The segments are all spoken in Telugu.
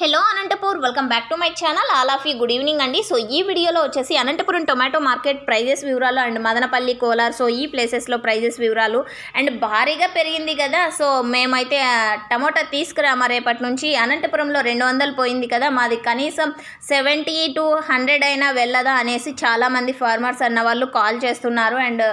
Hello Anantapur welcome back to my channel all of you good evening అండి. సో ఈ వీడియోలో వచ్చేసి అనంతపురం టొమాటో మార్కెట్ ప్రైజెస్ వివరాలు అండ్ మదనపల్లి కోలార్. సో ఈ ప్లేసెస్లో ప్రైజెస్ వివరాలు. అండ్ భారీగా పెరిగింది కదా. సో మేమైతే టమోటా తీసుకురామా రేపటి నుంచి. అనంతపురంలో రెండు వందలు పోయింది కదా. మాది కనీసం సెవెంటీ టు హండ్రెడ్ అయినా వెళ్ళదా అనేసి చాలామంది ఫార్మర్స్ అన్న వాళ్ళు కాల్ చేస్తున్నారు. అండ్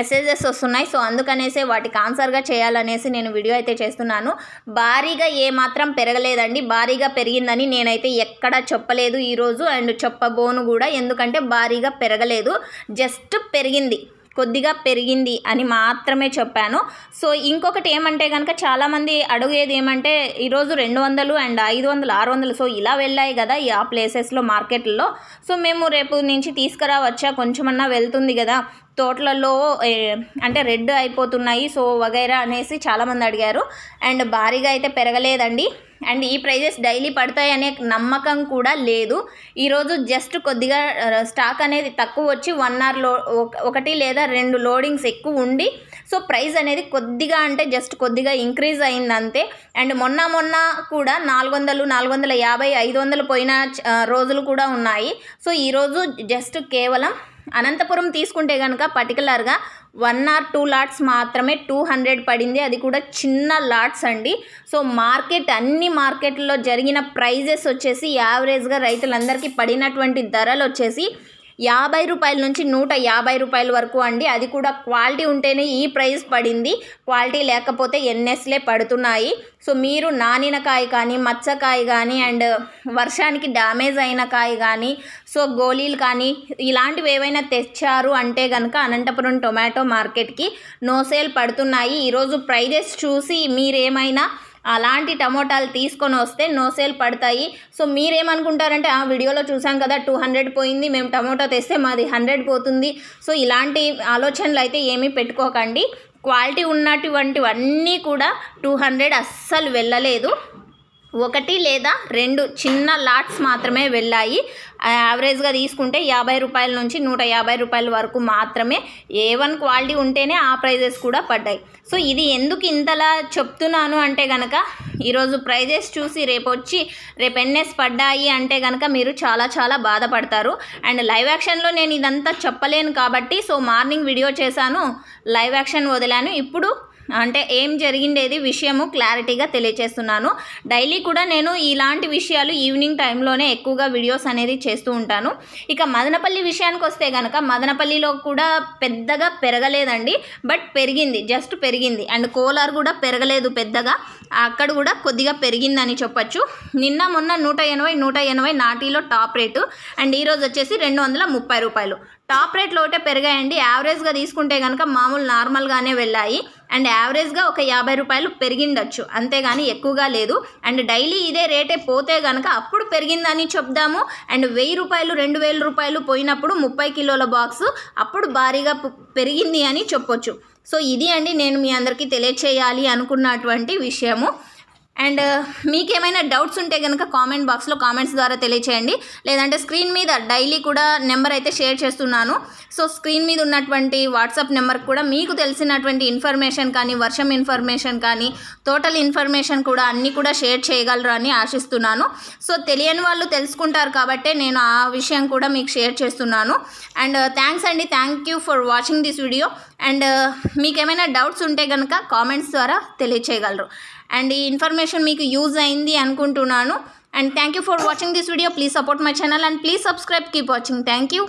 మెసేజెస్ వస్తున్నాయి. సో అందుకనేసే వాటికి ఆన్సర్గా చేయాలనేసి నేను వీడియో అయితే చేస్తున్నాను. భారీగా ఏ మాత్రం పెరగలేదండి. భారీగా పెరిగి పెరిగిందని నేనైతే ఎక్కడ చెప్పలేదు ఈరోజు అండ్ చెప్పబోను కూడా ఎందుకంటే భారీగా పెరగలేదు. జస్ట్ పెరిగింది. కొద్దిగా పెరిగింది అని మాత్రమే చెప్పాను. సో ఇంకొకటి ఏమంటే కనుక చాలామంది అడిగేది ఏమంటే ఈరోజు రెండు వందలు అండ్ ఐదు వందలు ఆరు వందలు సో ఇలా వెళ్ళాయి కదా ఆ ప్లేసెస్లో మార్కెట్లో. సో మేము రేపు నుంచి తీసుకురావచ్చా? కొంచెమన్నా వెళ్తుంది కదా. తోటలలో అంటే రెడ్ అయిపోతున్నాయి సో వగైరా అనేసి చాలామంది అడిగారు. అండ్ భారీగా అయితే పెరగలేదండి. అండ్ ఈ ప్రైజెస్ డైలీ పడతాయి అనే నమ్మకం కూడా లేదు. ఈరోజు జస్ట్ కొద్దిగా స్టాక్ అనేది తక్కువ వచ్చి వన్ అవర్లో ఒక- ఒకటి లేదా రెండు లోడింగ్స్ ఎక్కువ ఉండి సో ప్రైస్ అనేది కొద్దిగా అంటే జస్ట్ కొద్దిగా ఇంక్రీజ్ అయింది అంతే అండ్ మొన్న మొన్న కూడా నాలుగు వందలు నాలుగు వందల యాభై ఐదు వందలు పోయిన రోజులు కూడా ఉన్నాయి. సో ఈరోజు జస్ట్ కేవలం అనంతపురం తీసుకుంటే కనుక పర్టికులర్గా వన్ ఆర్ టూ లాట్స్ మాత్రమే టూ హండ్రెడ్ పడింది. అది కూడా చిన్న లాట్స్ అండి. సో మార్కెట్ అన్ని మార్కెట్లో జరిగిన ప్రైజెస్ వచ్చేసి యావరేజ్గా రైతులందరికీ పడినటువంటి ధరలు వచ్చేసి యాభై రూపాయల నుంచి నూట యాభై రూపాయల వరకు అండి. అది కూడా క్వాలిటీ ఉంటేనే ఈ ప్రైస్ పడింది. క్వాలిటీ లేకపోతే ఎన్ఎస్లే పడుతున్నాయి. సో మీరు నానిన కాయ కానీ మచ్చకాయ కానీ అండ్ వర్షానికి డ్యామేజ్ అయిన కాయ కానీ సో గోళీలు కానీ ఇలాంటివి ఏవైనా తెచ్చారు అంటే కనుక అనంతపురం టొమాటో మార్కెట్కి నో సేల్ పడుతున్నాయి. ఈరోజు ప్రైజెస్ చూసి మీరేమైనా అలాంటి టమోటాలు తీసుకొని వస్తే నో సేల్ పడతాయి. సో మీరేమనుకుంటారంటే ఆ వీడియోలో చూసాం కదా టూ హండ్రెడ్ పోయింది మేము టమోటా తెస్తే మాది హండ్రెడ్ పోతుంది. సో ఇలాంటి ఆలోచనలు అయితే ఏమీ పెట్టుకోకండి. క్వాలిటీ ఉన్నటువంటివన్నీ కూడా టూ హండ్రెడ్ అస్సలు వెళ్ళలేదు. ఒకటి లేదా రెండు చిన్న లాట్స్ మాత్రమే వెళ్ళాయి. యావరేజ్గా తీసుకుంటే యాభై రూపాయల నుంచి నూట యాభై రూపాయల వరకు మాత్రమే ఏ వన్ క్వాలిటీ ఉంటేనే ఆ ప్రైజెస్ కూడా పడ్డాయి. సో ఇది ఎందుకు ఇంతలా చెప్తున్నాను అంటే కనుక ఈరోజు ప్రైజెస్ చూసి రేపు వచ్చి రేపు ఎన్ఎస్ పడ్డాయి అంటే కనుక మీరు చాలా చాలా బాధపడతారు. అండ్ లైవ్ యాక్షన్లో నేను ఇదంతా చెప్పలేను కాబట్టి సో మార్నింగ్ వీడియో చేశాను లైవ్ యాక్షన్ వదిలాను. ఇప్పుడు అంటే ఏం జరిగిండేది విషయము క్లారిటీగా తెలియచేస్తున్నాను. డైలీ కూడా నేను ఇలాంటి విషయాలు ఈవినింగ్ టైంలోనే ఎక్కువగా వీడియోస్ అనేది చేస్తూ ఉంటాను. ఇక మదనపల్లి విషయానికి వస్తే కనుక మదనపల్లిలో కూడా పెద్దగా పెరగలేదండి. బట్ పెరిగింది జస్ట్ పెరిగింది. అండ్ కోలార్ కూడా పెరగలేదు పెద్దగా. అక్కడ కూడా కొద్దిగా పెరిగిందని చెప్పొచ్చు. నిన్న మొన్న నూట ఎనభై నూట ఎనభై నాటిలో టాప్ రేటు. అండ్ ఈరోజు వచ్చేసి రెండు వందల ముప్పై రూపాయలు. టాప్ రేట్లో ఒకటే పెరిగాయండి. యావరేజ్గా తీసుకుంటే కనుక మామూలు నార్మల్గానే వెళ్ళాయి. అండ్ యావరేజ్గా ఒక యాభై రూపాయలు పెరిగిండొచ్చు. అంతేగాని ఎక్కువగా లేదు. అండ్ డైలీ ఇదే రేటే పోతే కనుక అప్పుడు పెరిగిందని చెప్దాము. అండ్ వెయ్యి రూపాయలు రెండు వేల రూపాయలు పోయినప్పుడు ముప్పై కిలోల బాక్స్ అప్పుడు భారీగా పెరిగింది అని చెప్పొచ్చు. సో ఇది అండి నేను మీ అందరికీ తెలియచేయాలి అనుకున్నటువంటి విషయము. అండ్ uh, మీకేమైనా డౌట్స్ ఉంటే కనుక కామెంట్ బాక్స్లో కామెంట్స్ ద్వారా తెలియచేయండి. లేదంటే స్క్రీన్ మీద డైలీ కూడా నెంబర్ అయితే షేర్ చేస్తున్నాను. సో స్క్రీన్ మీద ఉన్నటువంటి వాట్సాప్ నెంబర్కి కూడా మీకు తెలిసినటువంటి ఇన్ఫర్మేషన్ కానీ వర్షం ఇన్ఫర్మేషన్ కానీ టోటల్ ఇన్ఫర్మేషన్ కూడా అన్నీ కూడా షేర్ చేయగలరు అని ఆశిస్తున్నాను. సో తెలియని వాళ్ళు తెలుసుకుంటారు కాబట్టే నేను ఆ విషయం కూడా మీకు షేర్ చేస్తున్నాను. అండ్ థ్యాంక్స్ uh, అండి. Thank you for watching this video and మీకు ఏమైనా డౌట్స్ ఉంటే కనుక కామెంట్స్ ద్వారా తెలియచేయగలరు. అండ్ ఈ ఇన్ఫర్మేషన్ మీకు యూజ్ అయింది అనుకుంటున్నాను. And thank you for watching this video. Please support my channel and please subscribe. Keep watching. Thank you.